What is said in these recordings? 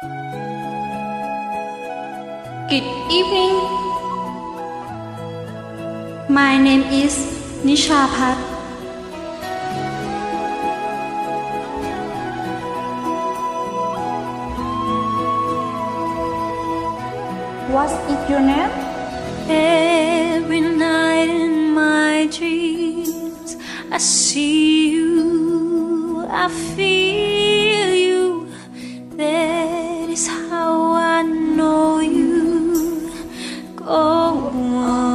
Good evening. My name is Nichaphat. What is your name? Every night in my dreams, I see you, I feel Go on.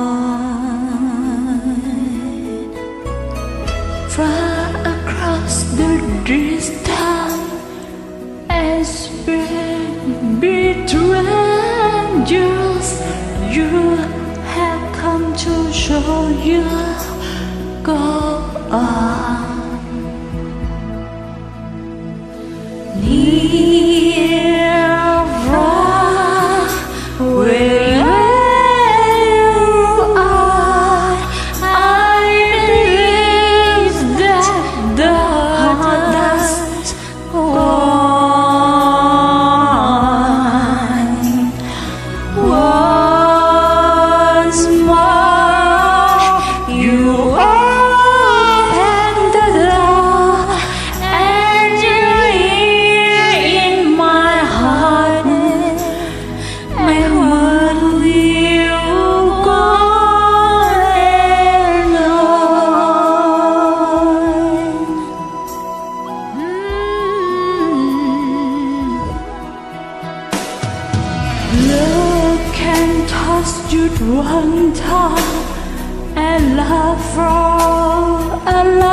Far across the distance, as between angels, you have come to show you. Go. Love can touch you one time and love for a lifetime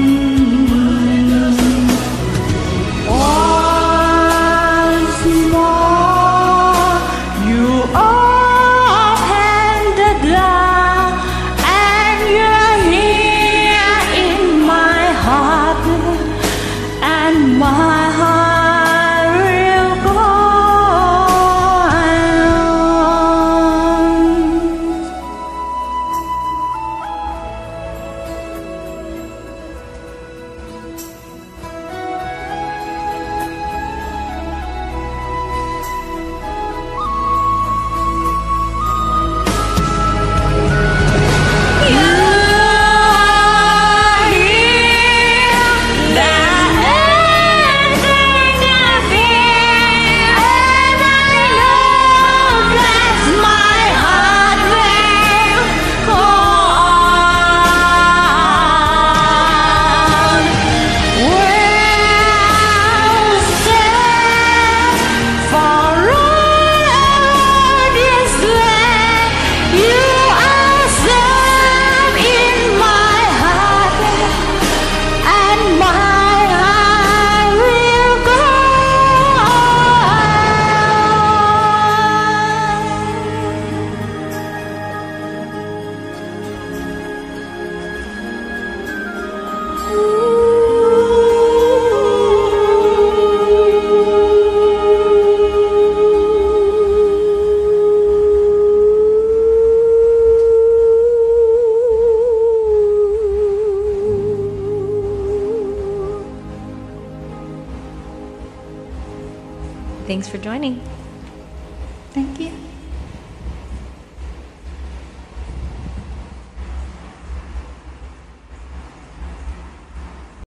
Thanks for joining.